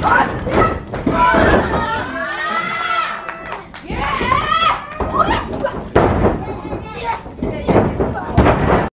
Ah!